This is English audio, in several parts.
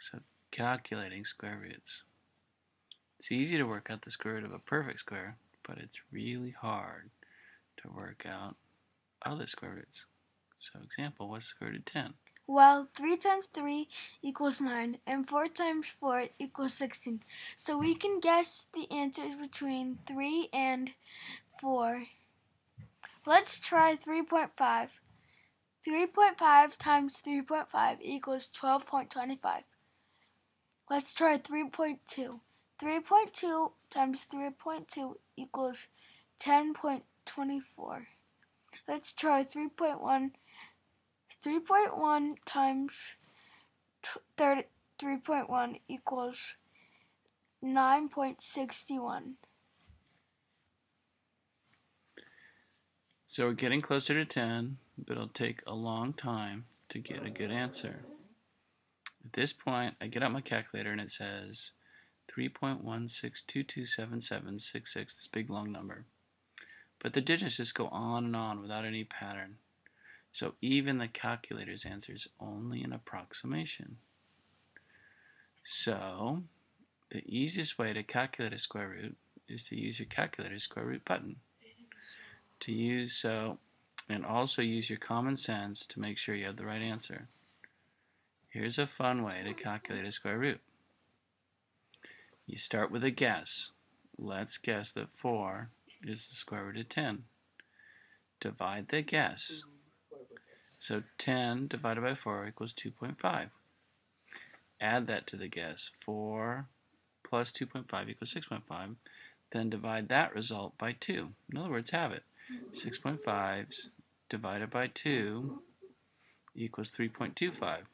So calculating square roots. It's easy to work out the square root of a perfect square, but it's really hard to work out other square roots. So example, what's the square root of 10? Well, 3 times 3 equals 9, and 4 times 4 equals 16. So we can guess the answers between 3 and 4. Let's try 3.5. 3.5 times 3.5 equals 12.25. Let's try 3.2. 3.2 times 3.2 equals 10.24. Let's try 3.1. 3.1 times 3.1 equals 9.61. So we're getting closer to 10, but it'll take a long time to get a good answer. At this point, I get out my calculator and it says 3.16227766, this big long number. But the digits just go on and on without any pattern. So even the calculator's answer is only an approximation. So the easiest way to calculate a square root is to use your calculator's square root button. To use so, and also use your common sense to make sure you have the right answer. Here's a fun way to calculate a square root. You start with a guess. Let's guess that 4 is the square root of 10. Divide the guess. So 10 divided by 4 equals 2.5. Add that to the guess. 4 plus 2.5 equals 6.5. Then divide that result by 2. In other words, have it. 6.5 divided by 2 equals 3.25.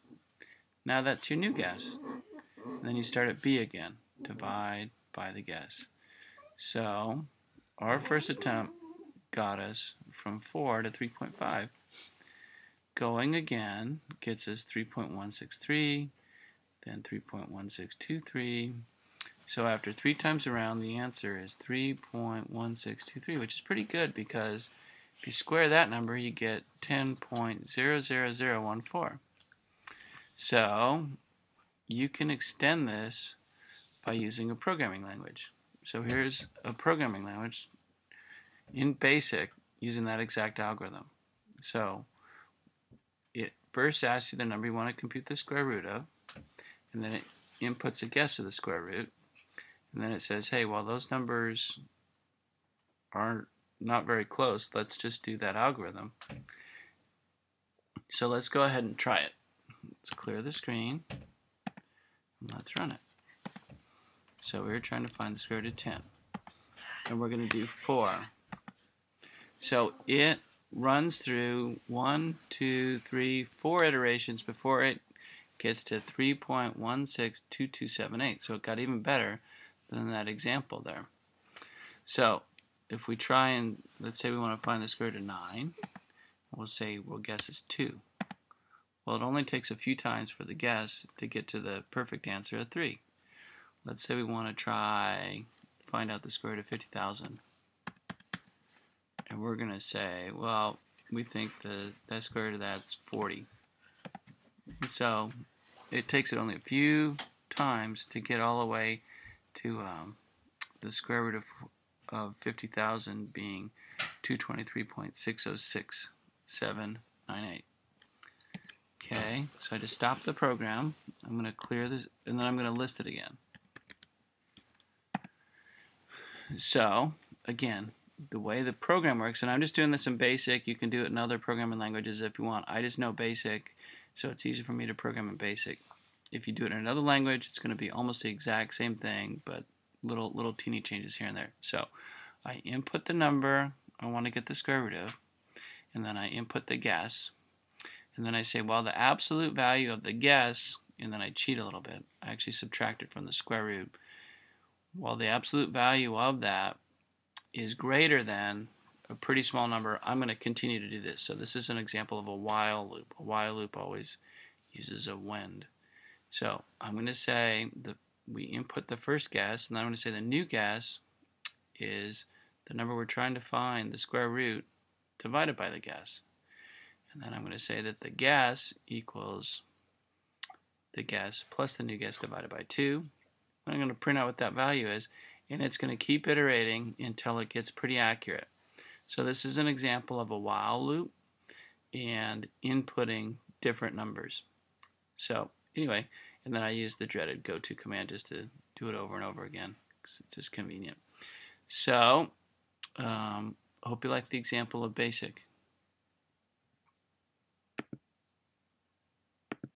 Now that's your new guess. And then you start at B again. Divide by the guess. So our first attempt got us from 4 to 3.5. Going again gets us 3.163, then 3.1623. So after three times around, the answer is 3.1623, which is pretty good because if you square that number, you get 10.00014. So you can extend this by using a programming language. So here's a programming language in BASIC using that exact algorithm. So it first asks you the number you want to compute the square root of, and then it inputs a guess of the square root, and then it says, hey, while those numbers are not very close, let's just do that algorithm. So let's go ahead and try it. Let's clear the screen, and let's run it. So we're trying to find the square root of 10. And we're going to do 4. So it runs through one, two, three, four iterations before it gets to 3.162278. So it got even better than that example there. So if we try and, let's say we want to find the square root of 9, we'll say we'll guess it's 2. Well, it only takes a few times for the guess to get to the perfect answer of 3. Let's say we want to try find out the square root of 50,000. And we're going to say, well, we think the that square root of that's 40. And so it takes it only a few times to get all the way to um, the square root of, of 50,000 being 223.606798. Okay, so I just stop the program. I'm going to clear this, and then I'm going to list it again. So, again, the way the program works, and I'm just doing this in BASIC. You can do it in other programming languages if you want. I just know BASIC, so it's easy for me to program in BASIC. If you do it in another language, it's going to be almost the exact same thing, but little little teeny changes here and there. So I input the number I want to get the square root of, and then I input the guess, and then I say, well, the absolute value of the guess, and then I cheat a little bit. I actually subtract it from the square root well, the absolute value of that is greater than a pretty small number, I'm going to continue to do this. So this is an example of a while loop. A while loop always uses a wend. So I'm going to say that we input the first guess, and then I'm going to say the new guess is the number we're trying to find, the square root, divided by the guess. And then I'm going to say that the guess equals the guess plus the new guess divided by 2. I'm going to print out what that value is, and it's going to keep iterating until it gets pretty accurate. So this is an example of a while loop and inputting different numbers. So anyway, and then I use the dreaded go to command just to do it over and over again. It's just convenient. So um, hope you like the example of basic.